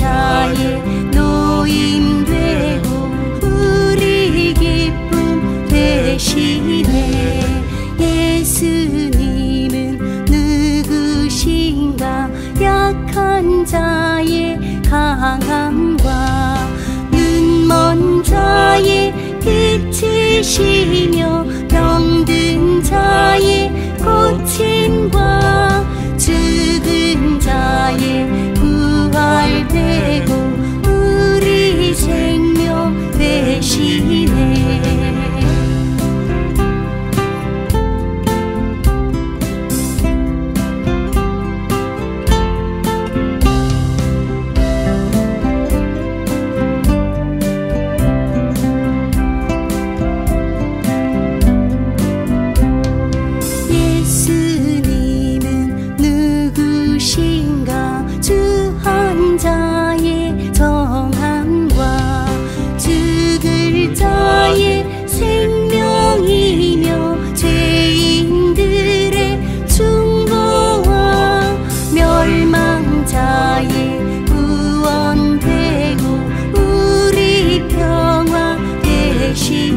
자의 노임 되고 우리 기쁨 되시네 예수님은 누구신가? 약한 자의 강함과 눈먼 자의 빛이시며 예수님은 누구신 되